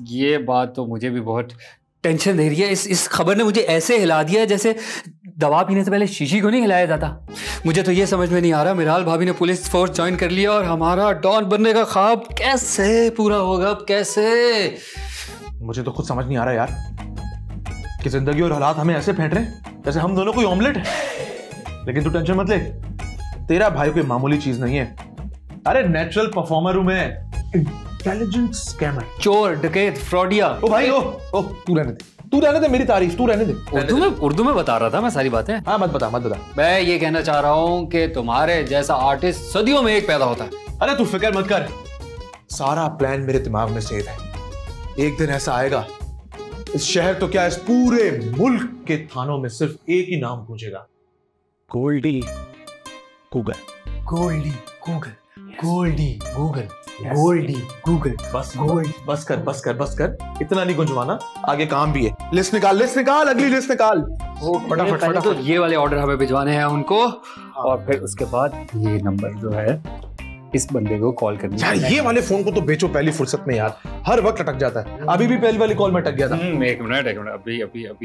ये बात तो मुझे भी बहुत टेंशन दे रही है। इस इस खबर ने मुझे ऐसे हिला दिया जैसे दवा पीने से पहले शीशी को नहीं हिलाया जाता। मुझे तो ये समझ में नहीं आ रहा, मिराल भाभी ने पुलिस फोर्स ज्वाइन कर लिया और हमारा डॉन बनने का ख्वाब कैसे पूरा होगा? कैसे? मुझे तो खुद समझ नहीं आ रहा यार कि ज़िंदगी और हालात हमें ऐसे फेंट रहे जैसे हम दोनों कोई ऑमलेट है। लेकिन तू टेंशन मत ले, तेरा भाई कोई मामूली चीज़ नहीं है। अरे नेचुरल परफॉर्मर हूँ मैं। इंटेलिजेंट स्कैमर चोर डकैत फ्रॉडिया। ओ भाई ओ ओ तू रहने दे। तू रहने दे मेरी तारीफ़ तू रहने दे। उर्दू में उर्दू में बता रहा था मैं सारी बातें। हाँ मत बता मत बता। मैं ये कहना चाह रहा हूँ कि तुम्हारे जैसा आर्टिस्ट सदियों में एक पैदा होता है। अरे तू फ़िक्र मत कर। सारा प्लान मेरे दिमाग में सेव है। एक दिन ऐसा आएगा इस शहर तो क्या इस पूरे मुल्क के थानों में सिर्फ़ एक ही नाम पूछेगा Goldie Google Goldie Google Goldie Google Goldie Google बस गोल्ड बस कर बस कर बस कर। इतना नहीं गुंजवाना आगे काम भी है। लिस्ट निकाल लिस्ट निकाल अगली लिस्ट निकाल। फटाफट पहले तो ये वाले ऑर्डर हमें भिजवाने हैं उनको और फिर उसके बाद ये नंबर जो है इस बंदे को कॉल करनी यार है ये वाले फ़ोन को तो बेचो पहली फुर्सत में यार। हर वक्त अटक जाता है। अभी भी पहली वाली कॉल में अटक गया था। हम्म, एक मिनट एक मिनट अभी अभी अभी।